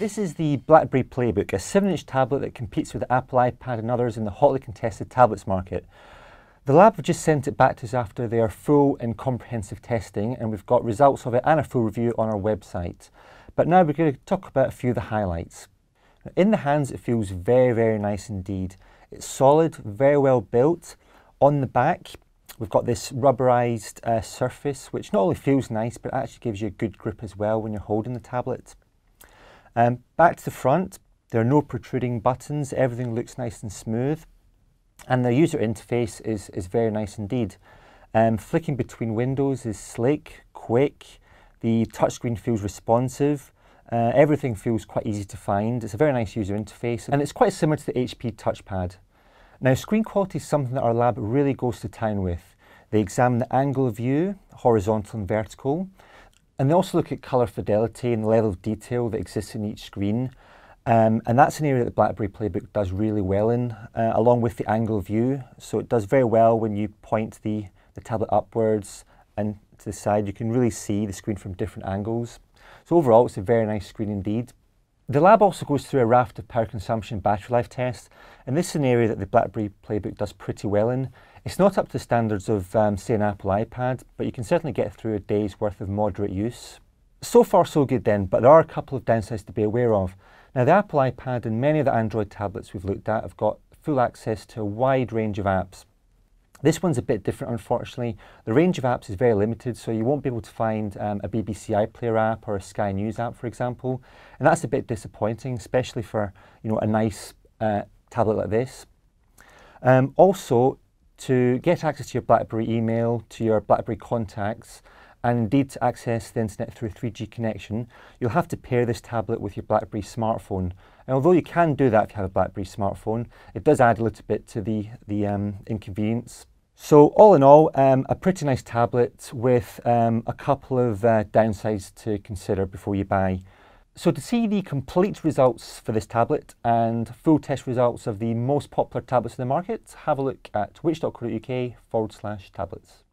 This is the BlackBerry Playbook, a 7-inch tablet that competes with the Apple iPad and others in the hotly contested tablets market. The lab have just sent it back to us after their full and comprehensive testing and we've got results of it and a full review on our website. But now we're going to talk about a few of the highlights. In the hands it feels very very nice indeed. It's solid, very well built. On the back we've got this rubberized uh, surface which not only feels nice but actually gives you a good grip as well when you're holding the tablet. Um, back to the front, there are no protruding buttons, everything looks nice and smooth, and the user interface is, is very nice indeed. Um, flicking between windows is slick, quick, the touchscreen feels responsive, uh, everything feels quite easy to find. It's a very nice user interface, and it's quite similar to the HP touchpad. Now, screen quality is something that our lab really goes to town with. They examine the angle of view, horizontal and vertical, and they also look at colour fidelity and the level of detail that exists in each screen. Um, and that's an area that the BlackBerry Playbook does really well in, uh, along with the angle view. So it does very well when you point the, the tablet upwards and to the side. You can really see the screen from different angles. So overall, it's a very nice screen indeed. The lab also goes through a raft of power consumption battery life tests, and this is an area that the BlackBerry Playbook does pretty well in. It's not up to the standards of, um, say, an Apple iPad, but you can certainly get through a day's worth of moderate use. So far, so good then, but there are a couple of downsides to be aware of. Now, the Apple iPad and many of the Android tablets we've looked at have got full access to a wide range of apps. This one's a bit different, unfortunately. The range of apps is very limited, so you won't be able to find um, a BBC iPlayer app or a Sky News app, for example. And that's a bit disappointing, especially for you know a nice uh, tablet like this. Um, also, to get access to your BlackBerry email, to your BlackBerry contacts, and indeed to access the internet through a 3G connection, you'll have to pair this tablet with your BlackBerry smartphone. And although you can do that if you have a BlackBerry smartphone, it does add a little bit to the, the um, inconvenience. So all in all, um, a pretty nice tablet with um, a couple of uh, downsides to consider before you buy. So to see the complete results for this tablet and full test results of the most popular tablets in the market, have a look at which.co.uk forward slash tablets.